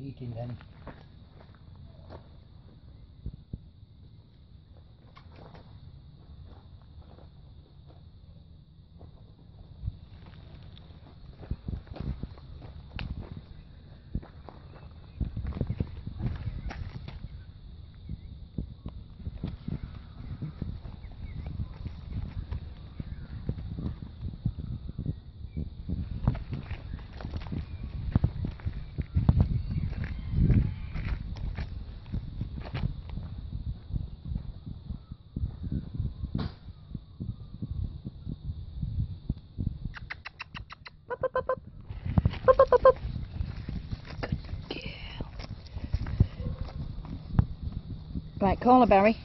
eating then. Right, call her, Barry.